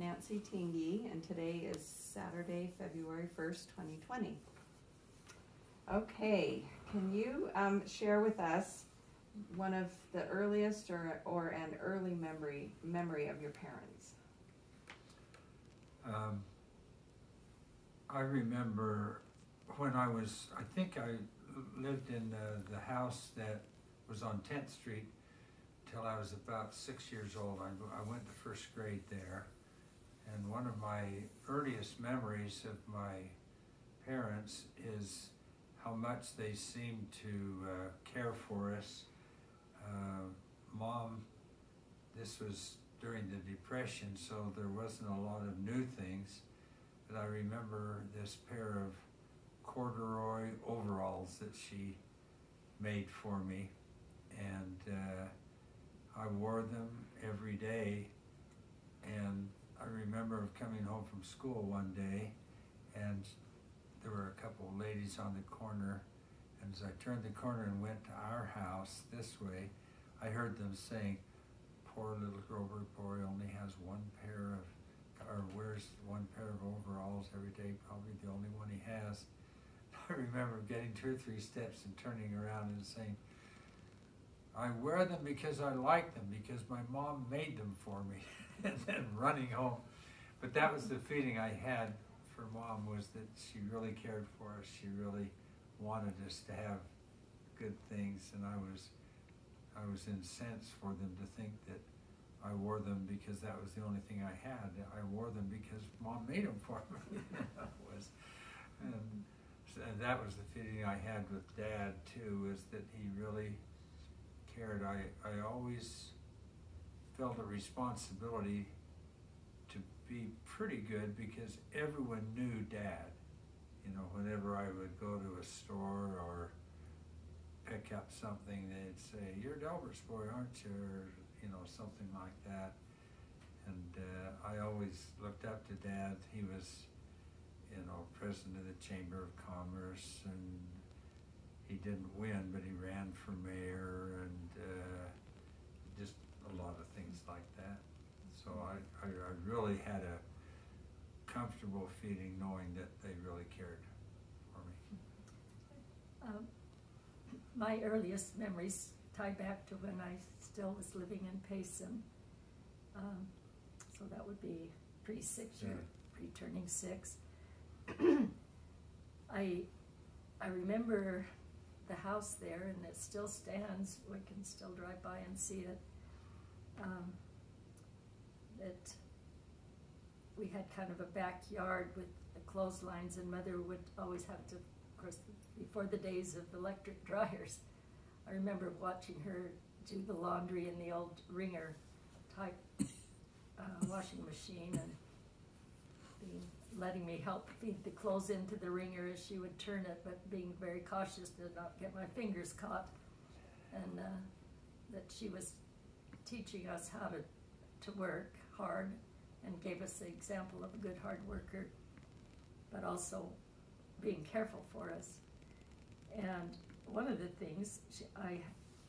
Nancy Tingey, and today is Saturday, February 1st, 2020. Okay, can you um, share with us one of the earliest or, or an early memory memory of your parents? Um, I remember when I was, I think I lived in the, the house that was on 10th Street till I was about six years old. I, I went to first grade there. And one of my earliest memories of my parents is how much they seemed to uh, care for us. Uh, Mom, this was during the Depression, so there wasn't a lot of new things. But I remember this pair of corduroy overalls that she made for me. And uh, I wore them every day. And I remember coming home from school one day and there were a couple of ladies on the corner. And as I turned the corner and went to our house this way, I heard them saying, poor little Groberg boy only has one pair of, or wears one pair of overalls every day, probably the only one he has. I remember getting two or three steps and turning around and saying, I wear them because I like them, because my mom made them for me, and then running home. But that was the feeling I had for mom was that she really cared for us. She really wanted us to have good things, and I was, I was incensed for them to think that I wore them because that was the only thing I had. I wore them because mom made them for me. was, and that was the feeling I had with dad too, is that he really cared. I, I always felt a responsibility to be pretty good because everyone knew dad. You know, whenever I would go to a store or pick up something, they'd say, you're Delbert's boy, aren't you? Or, you know, something like that. And uh, I always looked up to dad. He was, you know, president of the Chamber of Commerce and he didn't win, but he ran for mayor and uh, just a lot of things like that. So I, I, I really had a comfortable feeling knowing that they really cared for me. Um, my earliest memories tie back to when I still was living in Payson. Um, so that would be pre-six year, pre-turning six. I, I remember the house there and it still stands. We can still drive by and see it. Um, that we had kind of a backyard with the clotheslines and mother would always have to, of course, before the days of electric dryers, I remember watching her do the laundry in the old wringer type uh, washing machine and being, letting me help feed the clothes into the wringer as she would turn it, but being very cautious to not get my fingers caught. And uh, that she was teaching us how to, to work hard and gave us the example of a good hard worker, but also being careful for us. And one of the things, she, I,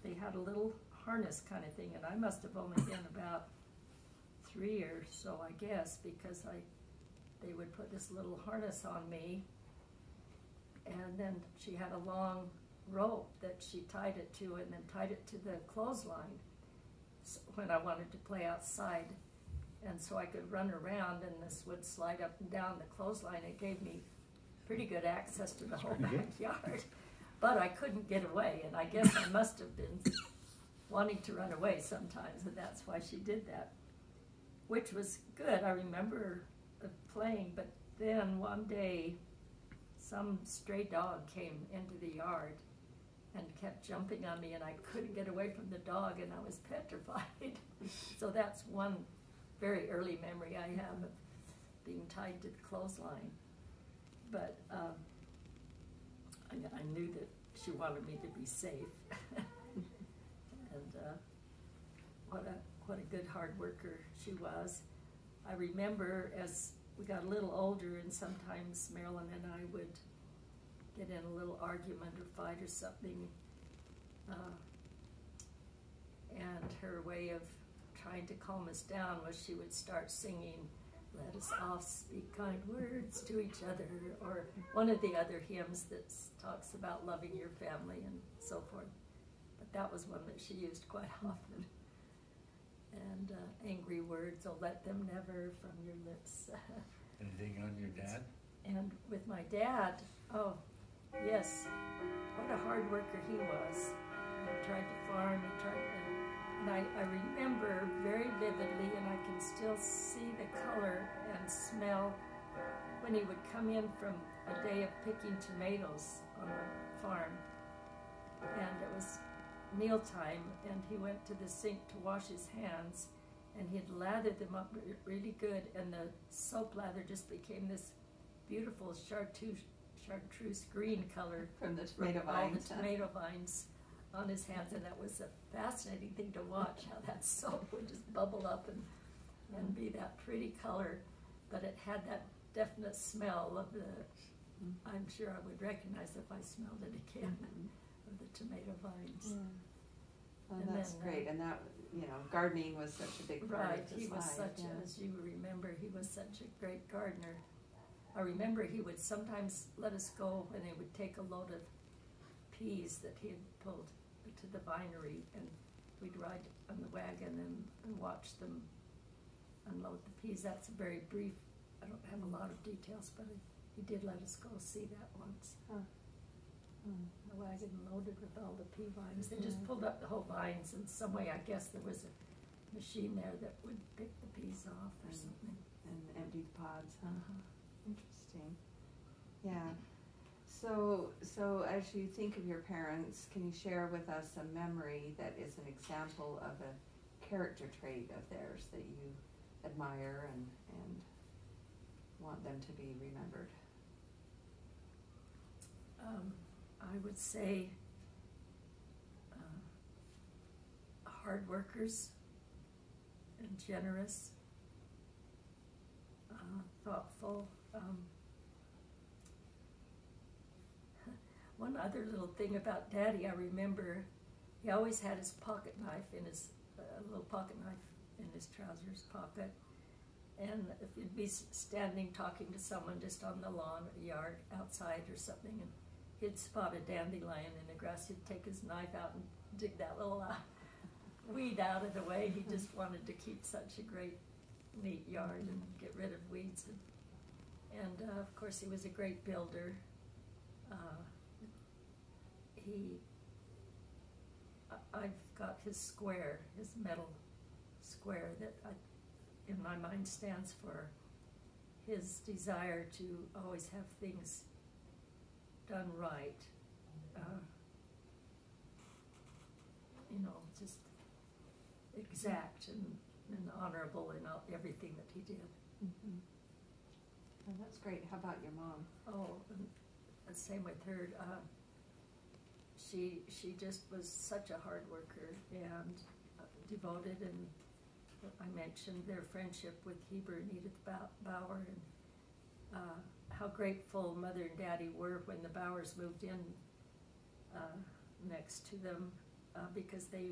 they had a little harness kind of thing, and I must have only been about three or so, I guess, because I, they would put this little harness on me, and then she had a long rope that she tied it to, and then tied it to the clothesline when I wanted to play outside and so I could run around and this would slide up and down the clothesline. It gave me pretty good access to the whole backyard. But I couldn't get away, and I guess I must have been wanting to run away sometimes, and that's why she did that, which was good. I remember playing, but then one day some stray dog came into the yard and kept jumping on me, and I couldn't get away from the dog, and I was petrified. so that's one very early memory I have of being tied to the clothesline. But um, I, I, knew that she wanted me to be safe. and uh, what a what a good hard worker she was. I remember as we got a little older and sometimes Marilyn and I would get in a little argument or fight or something. Uh, and her way of trying to calm us down was she would start singing let us all speak kind words to each other, or one of the other hymns that talks about loving your family and so forth. But that was one that she used quite often. And uh, angry words, oh, let them never from your lips. Anything on your dad? and with my dad, oh, yes, what a hard worker he was. He tried to farm, he tried to, and I, I remember very vividly, and I can still see the color and smell when he would come in from a day of picking tomatoes on the farm. And it was mealtime, and he went to the sink to wash his hands, and he'd lathered them up really good, and the soap lather just became this beautiful chartreuse, chartreuse green color From the from tomato all the tomato vines on his hands, and that was a fascinating thing to watch. How that soap would just bubble up and and be that pretty color, but it had that definite smell of the. Mm. I'm sure I would recognize if I smelled it again Mhm. of the tomato vines. Yeah. Well, And that's then, uh, great, and that, you know, gardening was such a big part Right, of he his was life, such, yeah. a- as you remember, he was such a great gardener. I remember he would sometimes let us go when he would take a load of peas that he had pulled to the vinery, and we'd ride on the wagon and, and watch them unload the peas. That's a very brief, I don't have a lot of details, but he, did let us go see that once. Mm. The wagon loaded with all the pea vines. They just Mhm. pulled up the whole vines in some way. I guess there was a machine there that would pick the peas off or Mm. something. And emptied pods, huh? Uh-huh. Interesting. Yeah. So, so as you think of your parents, can you share with us a memory that is an example of a character trait of theirs that you admire and, and want them to be remembered? Um, I would say uh, hard workers and generous, uh, thoughtful. Um, one other little thing about Daddy, I remember he always had his pocket knife in his a little pocket knife in his trousers pocket. And if you'd be standing talking to someone just on the lawn or yard outside or something, and he'd spot a dandelion in the grass, he'd take his knife out and dig that little uh, weed out of the way. He just wanted to keep such a great, neat yard and get rid of weeds. And, and uh, of course, he was a great builder. Uh, he, I've got his square, his metal square that I, in my mind stands for his desire to always have things done right. Uh, you know, just exact and, and honorable in all, everything that he did. Mm-hmm. Oh, that's great. How about your mom? Oh, same with her. Uh, she she just was such a hard worker and uh, devoted. And I mentioned their friendship with Heber and Edith Bau- Bauer and uh, how grateful Mother and Daddy were when the Bowers moved in uh, next to them uh, because they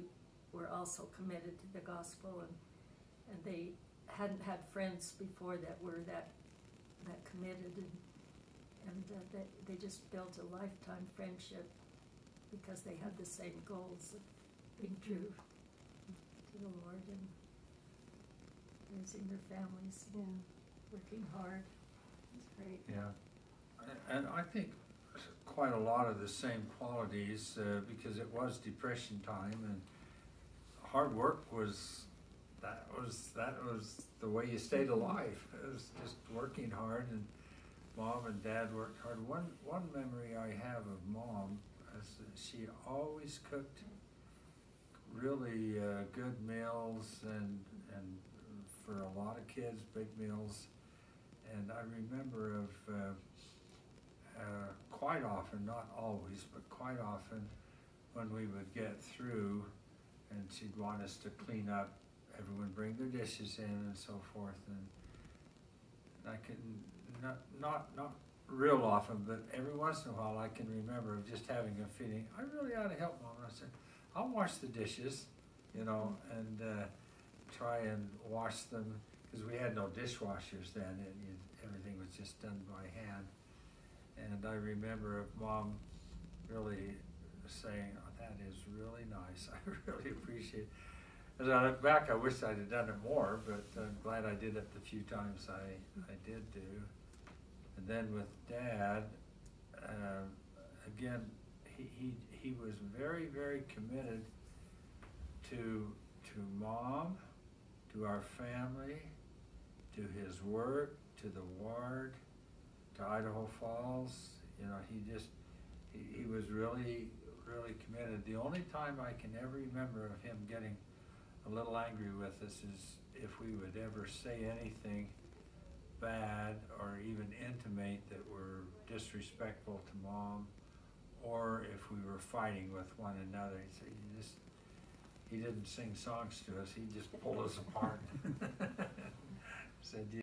were also committed to the gospel and and they hadn't had friends before that were that that committed and and uh, they, they just built a lifetime friendship because they had the same goals of being true to the Lord and raising their families, Yeah, working hard. that's great. Yeah, and I think quite a lot of the same qualities, uh, because it was depression time and hard work was, that was, that was the way you stayed alive. It was just working hard and mom and dad worked hard. One, one memory I have of mom that she always cooked really, uh, good meals and, and for a lot of kids, big meals. And I remember of, uh, uh, quite often, not always, but quite often, when we would get through and she'd want us to clean up, everyone bring their dishes in and so forth. And I can, not, not, not real often, but every once in a while I can remember of just having a feeling, I really ought to help mom. And I said, I'll wash the dishes, you know, and uh, try and wash them cause we had no dishwashers then, and you, everything was just done by hand. And I remember mom really saying, oh, that is really nice, I really appreciate it. As I look back, I wish I'd have done it more, but I'm glad I did it the few times I, I did do. And then with dad, uh, again, he, he, he was very, very committed to, to mom, to our family, to his work, to the ward, to Idaho Falls. You know, he just, he, he was really, really committed. The only time I can ever remember of him getting a little angry with us is if we would ever say anything bad or even intimate that we're disrespectful to mom or if we were fighting with one another. He said, you just, he didn't sing songs to us, he just pulled us apart. Said,